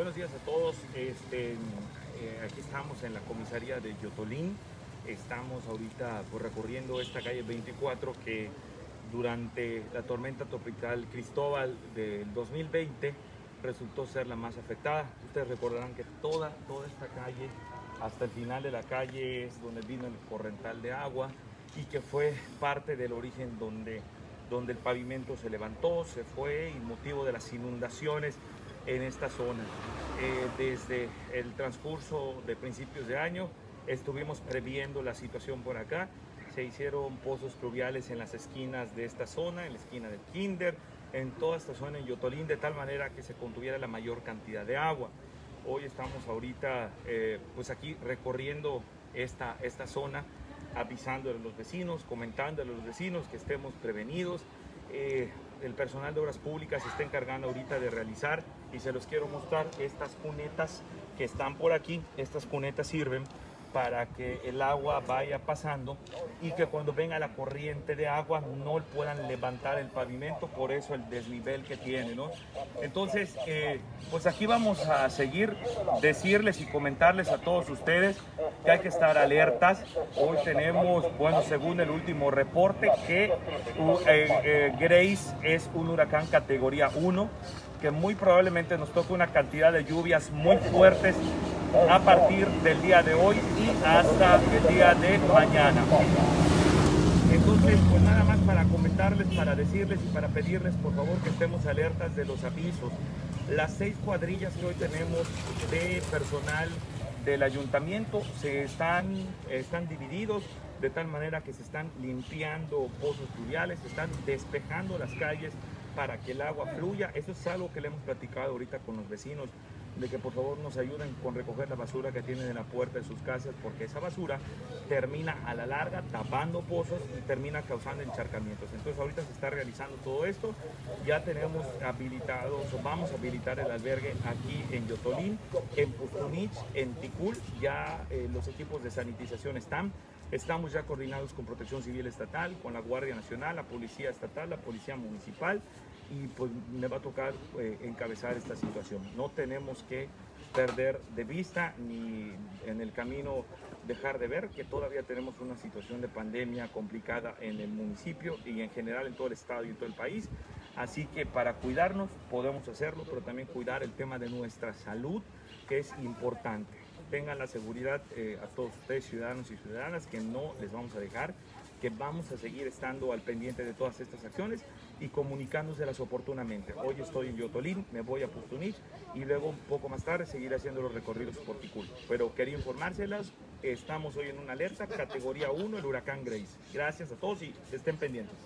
Buenos días a todos. Este, eh, aquí estamos en la comisaría de Yotolín. Estamos ahorita recorriendo esta calle 24 que durante la tormenta tropical Cristóbal del 2020 resultó ser la más afectada. Ustedes recordarán que toda, toda esta calle, hasta el final de la calle es donde vino el corrental de agua y que fue parte del origen donde, donde el pavimento se levantó, se fue y motivo de las inundaciones en esta zona. Eh, desde el transcurso de principios de año estuvimos previendo la situación por acá. Se hicieron pozos pluviales en las esquinas de esta zona, en la esquina del Kinder, en toda esta zona en Yotolín, de tal manera que se contuviera la mayor cantidad de agua. Hoy estamos ahorita eh, pues aquí recorriendo esta, esta zona, avisándole a los vecinos, comentándole a los vecinos que estemos prevenidos. Eh, el personal de obras públicas se está encargando ahorita de realizar y se los quiero mostrar estas cunetas que están por aquí. Estas cunetas sirven para que el agua vaya pasando y que cuando venga la corriente de agua no puedan levantar el pavimento, por eso el desnivel que tiene, ¿no? Entonces, eh, pues aquí vamos a seguir, decirles y comentarles a todos ustedes que hay que estar alertas. Hoy tenemos, bueno, según el último reporte, que eh, eh, Grace es un huracán categoría 1, que muy probablemente nos toque una cantidad de lluvias muy fuertes a partir del día de hoy y hasta el día de mañana. Entonces, pues nada más para comentarles, para decirles y para pedirles por favor que estemos alertas de los avisos. Las seis cuadrillas que hoy tenemos de personal del ayuntamiento se están, están divididos de tal manera que se están limpiando pozos pluviales, se están despejando las calles para que el agua fluya. Eso es algo que le hemos platicado ahorita con los vecinos de que por favor nos ayuden con recoger la basura que tienen en la puerta de sus casas, porque esa basura termina a la larga tapando pozos y termina causando encharcamientos. Entonces ahorita se está realizando todo esto, ya tenemos habilitados, vamos a habilitar el albergue aquí en Yotolín, en Pustunich, en Ticul, ya eh, los equipos de sanitización están, Estamos ya coordinados con Protección Civil Estatal, con la Guardia Nacional, la Policía Estatal, la Policía Municipal y pues me va a tocar eh, encabezar esta situación. No tenemos que perder de vista ni en el camino dejar de ver que todavía tenemos una situación de pandemia complicada en el municipio y en general en todo el estado y en todo el país. Así que para cuidarnos podemos hacerlo, pero también cuidar el tema de nuestra salud, que es importante. Tengan la seguridad eh, a todos ustedes, ciudadanos y ciudadanas, que no les vamos a dejar que vamos a seguir estando al pendiente de todas estas acciones y comunicándoselas oportunamente. Hoy estoy en Yotolín, me voy a Pustunich y luego un poco más tarde seguiré haciendo los recorridos por Ticul. Pero quería informárselas, estamos hoy en una alerta, categoría 1, el huracán Grace. Gracias a todos y estén pendientes.